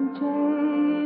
Jay.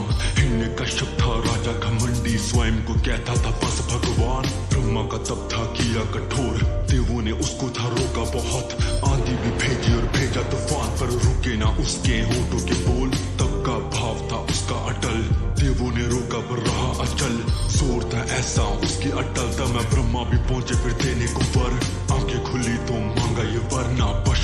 नाम हिरण्य कश्यप था, राजा घमंडी स्वयं को कहता था, बस भगवान, ब्रह्मा का तब था, किया कठोर। देवों ने उसको था रोका बहुत। आंधी भी भेजी और भेजा तूफ़ान, पर रुके ना उसके होटो के बोल। तब का भाव था उसका अटल। देवों ने रोका पर रहा अचल। ज़ोर था ऐसा उसकी अटलता मैं ब्रह्मा भी पहुँचे, फिर देने को पर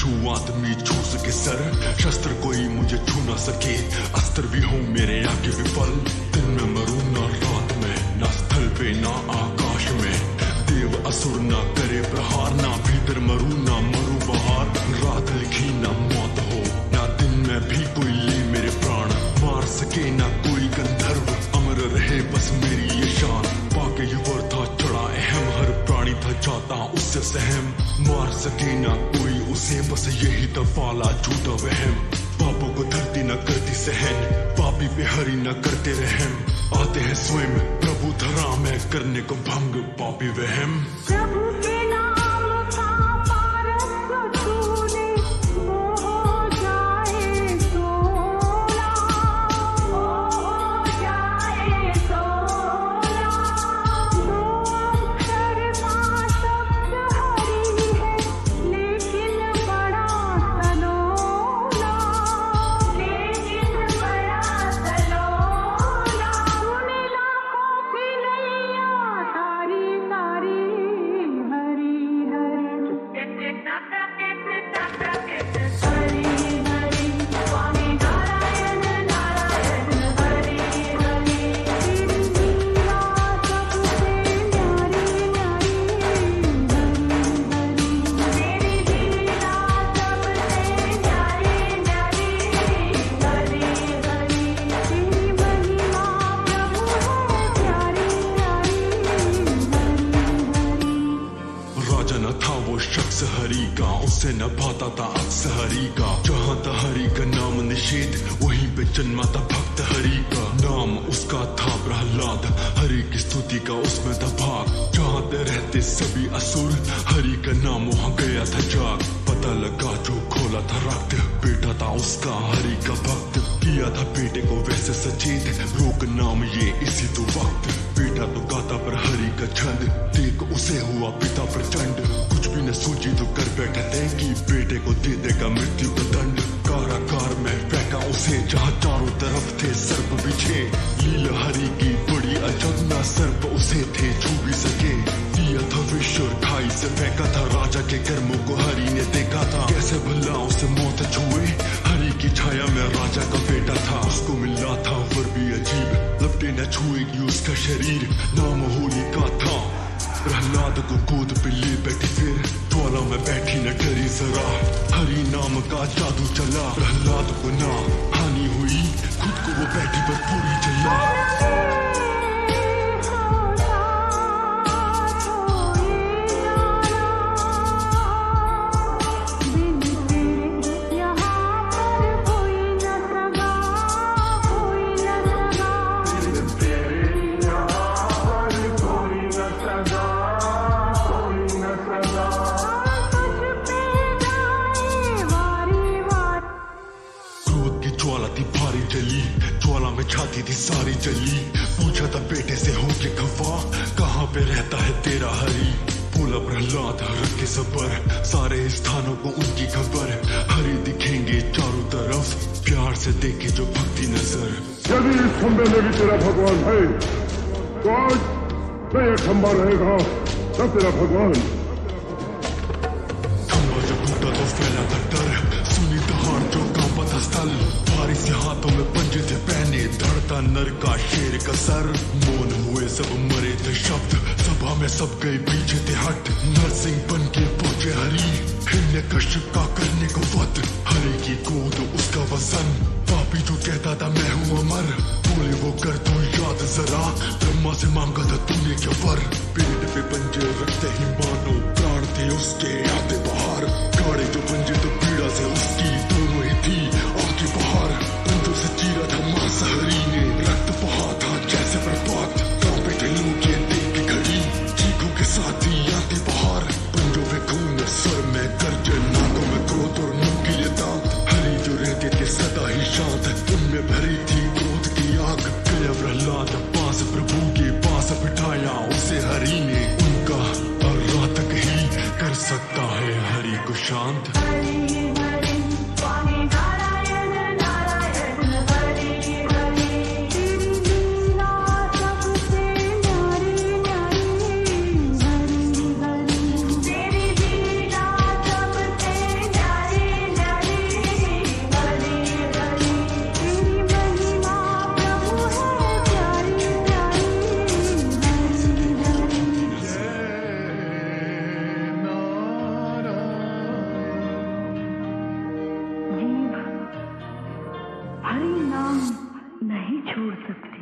छू आदमी छू सके सर। शस्त्र कोई मुझे छू ना सके। अस्त्र भी हो मेरे आगे विफल। दिन में मरू ना, रात में ना, स्थल पे ना, आकाश में। देव असुर ना करे प्रहार, ना भीतर मरू ना मरू बाहर। रात लिखी ना मौत हो, ना दिन में भी कोई ले मेरे प्राण। मार सके ना कोई गंधर्व, अमर रहे बस मेरी ये शान। पाके युवर था चढ़ा अहम हर प्राणी था चाहता उससे सहम। मार सके ना से बस यही तो दफाला झूठा वहम। पापों को धरती न करती सहन, पापी पे हरी न करते रहम। आते हैं स्वयं, प्रभु धरा में करने को भंग, पापी वहम। प्रभु तरीका उसे न भाता था अक्स हरी का जहाँ था हरी का नाम निषेध, वहीं पे जन्मा था भक्त हरी का नाम उसका था प्रहलाद, हरी की स्तुति का उसमें था भाग। जहाँ ते रहते सभी असुर, हरी का नाम वहाँ गया था जाग। पता लगा जो खोला था रक्त, बेटा था उसका हरी का भक्त। किया था बेटे को वैसे सचेत रोक नाम ये इसी तो वक्त। बेटा तो गाता पर हरी का छंद, देख उसे हुआ पिता प्रचंड। सूची तो कर बैठे थे की बेटे को दे देगा मृत्यु का दंड। कारागार में फेंका उसे, जहाँ चारों तरफ़ थे सर्प बिछे। लीला हरी की बड़ी अचंदा सर्प उसे थे छू भी सके। दिया था विश्व खाई से फेंका था, राजा के कर्मों को हरी ने देखा था। कैसे भल्ला उसे मौत छुए, हरी की छाया में राजा का बेटा था। उसको मिला था पर भी अजीब लपटे न छुएगी उसका शरीर। नाम हुआ प्रहलाद को गोद पे ले बैठी फिर ज्वाला में बैठी न डरी जरा। हरी नाम का जादू चला। प्रहलाद को ना हानि हुई। खुद को वो बैठी पर पूरी जला। पे रहता है तेरा हरी बोला प्रहलाद रख के सबर सारे स्थानों को उनकी खबर हरी दिखेंगे चारों तरफ़ प्यार से देखे जो भक्ति नज़र यदि इस खंबे में भी तेरा भगवान है तो आज न यह खंबा रहेगा न तेरा भगवान। खंबा जब टूटा तो फैला था डर सुनी दहाड़ जो कांपा था स्थल बारिश हाथों में पंजे थे पहने धड़ता नर का शेर का सर। मौन सब मरे थे शब्द। सभा में सब गए पीछे थे हट। नरसिंह बन के पहुँचे हरी। हिरण्य कश्यप का करने को वध। हरे की गोद, उसका वसन पापी जो कहता था, मैं हूँ अमर। बोले, वो कर तू याद जरा। ब्रह्मा से मांगा था तूने क्या वर? पेट पे पंजे रखते ही मानो प्राण थे उसके आते बाहर। गाड़े जो पंजे तो पीड़ा से उसकी दोनों ही थी आगे बाहर। पंजों से चीरा था मांसाहारी ने। हरि नाम नहीं छोड़ सकती।